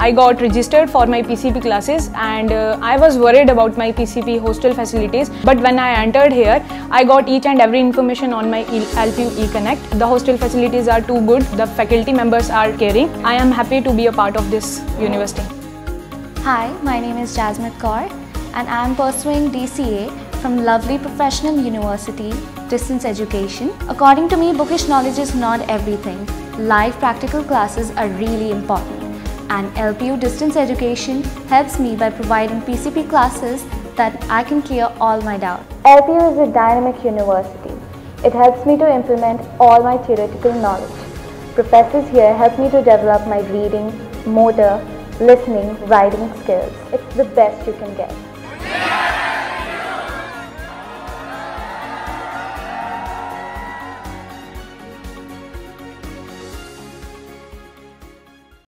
I got registered for my PCP classes and uh, I was worried about my PCP hostel facilities. But when I entered here, I got each and every information on my E- LPU eConnect. The hostel facilities are too good. The faculty members are caring. I am happy to be a part of this university. Hi, my name is Jasmine Kaur and I am pursuing DCA from Lovely Professional University, Distance Education. According to me, bookish knowledge is not everything. Live practical classes are really important. And LPU Distance Education helps me by providing PCP classes that I can clear all my doubts. LPU is a dynamic university. It helps me to implement all my theoretical knowledge. Professors here help me to develop my reading, motor, listening, writing skills. It's the best you can get.